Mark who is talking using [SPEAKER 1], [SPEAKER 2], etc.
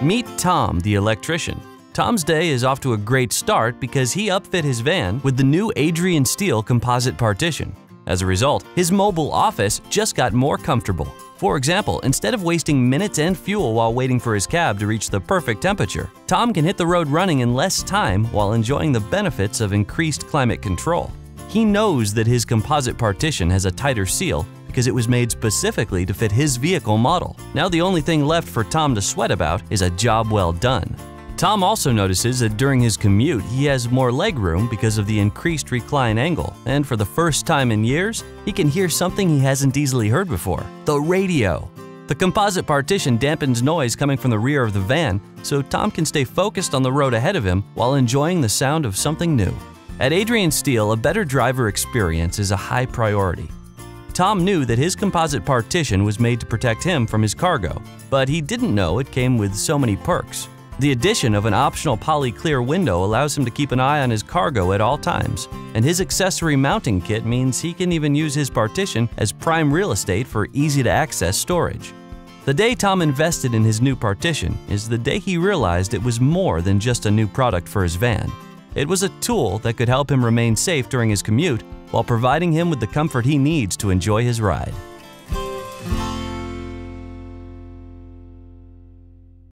[SPEAKER 1] Meet Tom, the electrician. Tom's day is off to a great start because he upfit his van with the new Adrian Steel composite partition. As a result, his mobile office just got more comfortable. For example, instead of wasting minutes and fuel while waiting for his cab to reach the perfect temperature, Tom can hit the road running in less time while enjoying the benefits of increased climate control. He knows that his composite partition has a tighter seal because it was made specifically to fit his vehicle model. Now the only thing left for Tom to sweat about is a job well done. Tom also notices that during his commute, he has more legroom because of the increased recline angle, and for the first time in years, he can hear something he hasn't easily heard before the radio. The composite partition dampens noise coming from the rear of the van, so Tom can stay focused on the road ahead of him while enjoying the sound of something new. At Adrian Steel, a better driver experience is a high priority. Tom knew that his composite partition was made to protect him from his cargo, but he didn't know it came with so many perks. The addition of an optional poly-clear window allows him to keep an eye on his cargo at all times, and his accessory mounting kit means he can even use his partition as prime real estate for easy-to-access storage. The day Tom invested in his new partition is the day he realized it was more than just a new product for his van. It was a tool that could help him remain safe during his commute while providing him with the comfort he needs to enjoy his ride.